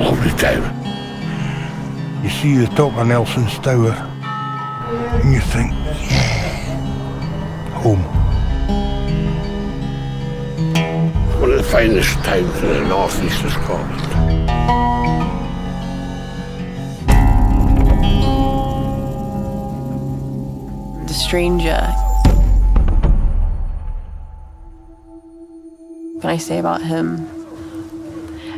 every time. You see the top of Nelson's Tower and you think, yeah, home. One of the finest towns in the northeast of Scotland. The stranger. Can I say about him?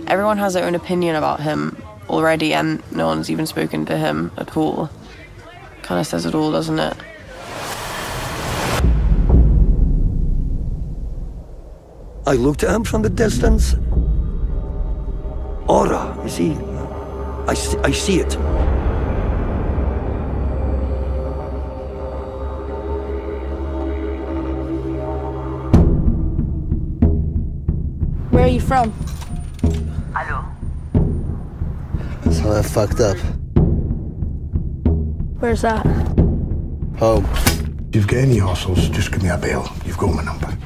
Everyone has their own opinion about him already, and no one's even spoken to him at all. Kind of says it all, doesn't it? I looked at him from the distance. Aura, you see? I see, I see it. Where are you from? So I fucked up. Where's that? Home. If you've got any hassles, just give me a bell. You've got my number.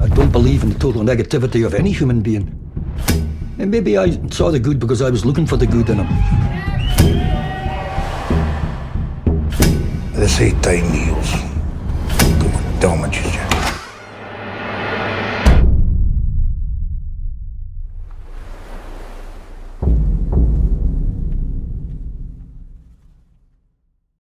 I don't believe in the total negativity of any human being. And maybe I saw the good because I was looking for the good in him. They say time heals, but what damages you